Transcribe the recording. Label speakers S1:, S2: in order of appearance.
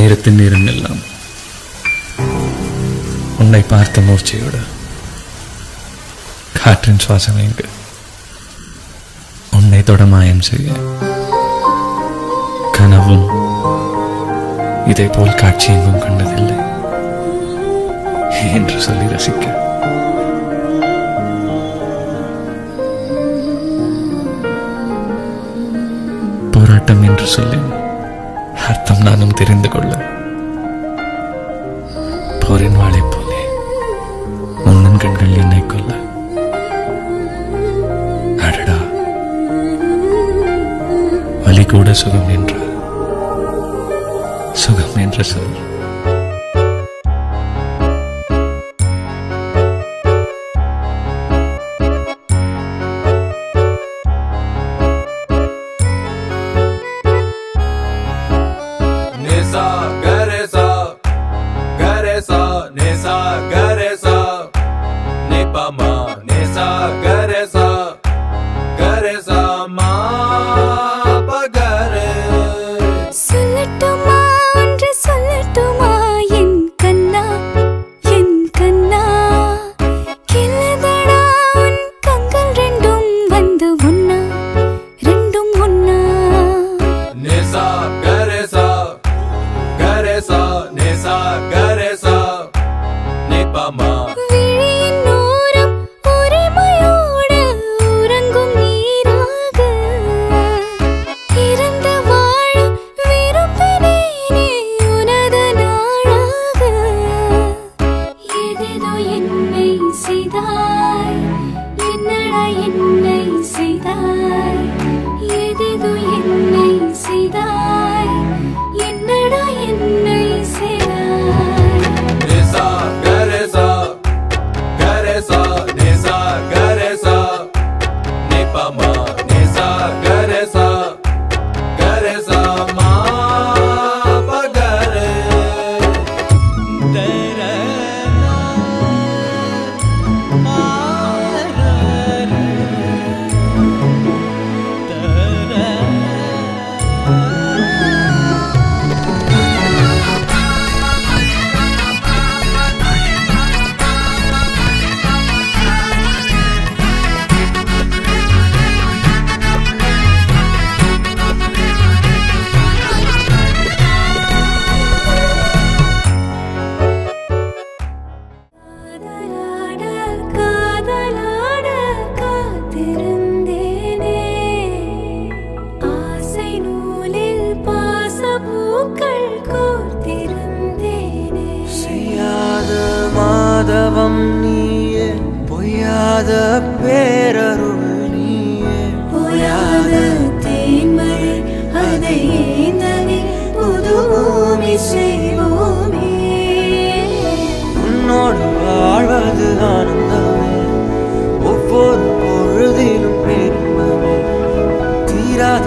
S1: நேரத்தின் நேரம் எல்லாம் உன்னை பார்த்த மூர்ச்சையோடு காற்றின் சுவாசம் எங்கு உன்னை தொடமாயம் செய்ய கனவும் இதை போல் காட்சி எங்கும் கண்டதில்லை என்று சொல்லி ரசிக்க. போராட்டம் என்று சொல்லி அர்த்தம் நானும் தெரிந்து கொள்ள. போரின் வாழை போலே முன்னன் கண்கள் என்னை கொல்ல. அடடா. வலி கூட சுகம் என்ற சுகம் என்ற சொல்
S2: It is. பொய்யாத பேரருள் நீயே.
S3: ஓயாத தேன்மழை அதை ஏந்தவே புது பூமி செய்வோமே.
S2: உன்னோடு வாழ்வது ஆனந்தமே. ஒவ்வொரு பொழுதிலும் பெருமமே. தீராத